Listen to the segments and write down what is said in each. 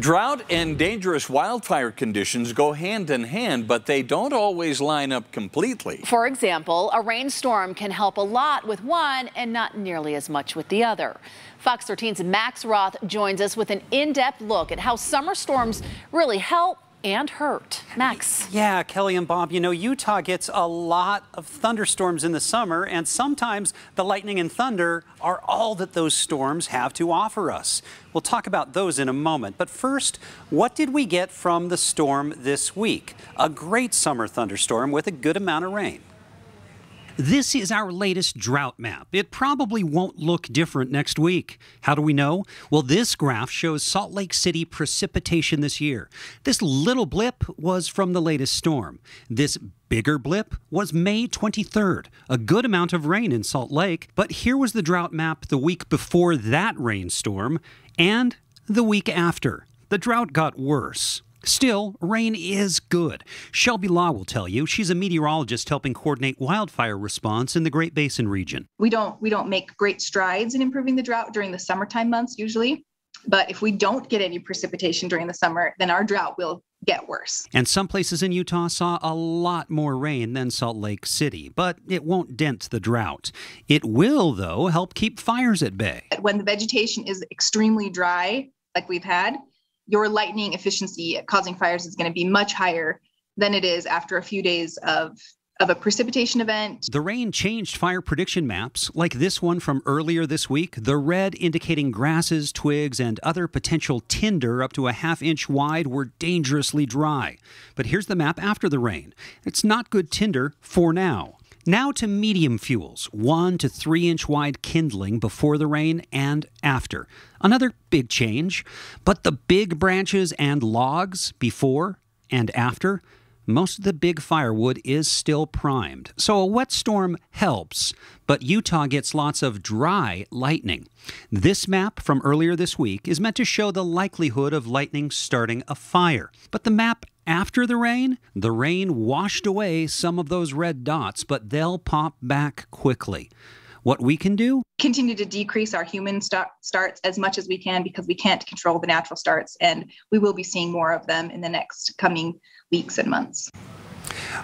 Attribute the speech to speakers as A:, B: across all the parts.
A: Drought and dangerous wildfire conditions go hand in hand, but they don't always line up completely.
B: For example, a rainstorm can help a lot with one and not nearly as much with the other. Fox 13's Max Roth joins us with an in-depth look at how summer storms really help and hurt. Max.
C: Yeah, Kelly and Bob, you know, Utah gets a lot of thunderstorms in the summer, and sometimes the lightning and thunder are all that those storms have to offer us. We'll talk about those in a moment. But first, what did we get from the storm this week? A great summer thunderstorm with a good amount of rain. This is our latest drought map. It probably won't look different next week. How do we know? Well, this graph shows Salt Lake City precipitation this year. This little blip was from the latest storm. This bigger blip was May 23rd. A good amount of rain in Salt Lake, but here was the drought map the week before that rainstorm and the week after. The drought got worse. Still, rain is good. Shelby Law will tell you she's a meteorologist helping coordinate wildfire response in the Great Basin region.
D: We don't we don't make great strides in improving the drought during the summertime months usually, but if we don't get any precipitation during the summer, then our drought will get worse.
C: And some places in Utah saw a lot more rain than Salt Lake City, but it won't dent the drought. It will though help keep fires at bay.
D: When the vegetation is extremely dry like we've had, your lightning efficiency causing fires is going to be much higher than it is after a few days of of a precipitation event.
C: The rain changed fire prediction maps, like this one from earlier this week. The red indicating grasses, twigs, and other potential tinder up to a half inch wide were dangerously dry. But here's the map after the rain. It's not good tinder for now. Now to medium fuels, one to three inch wide kindling before the rain and after. Another big change, but the big branches and logs before and after, most of the big firewood is still primed. So a wet storm helps, but Utah gets lots of dry lightning. This map from earlier this week is meant to show the likelihood of lightning starting a fire. But the map after the rain, the rain washed away some of those red dots, but they'll pop back quickly. What we can do?
D: Continue to decrease our human start, starts as much as we can because we can't control the natural starts, and we will be seeing more of them in the next coming weeks and months.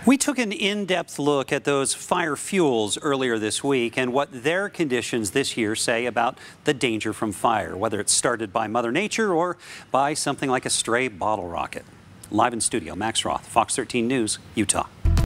C: We took an in-depth look at those fire fuels earlier this week and what their conditions this year say about the danger from fire, whether it's started by Mother Nature or by something like a stray bottle rocket. Live in studio, Max Roth, Fox 13 News, Utah.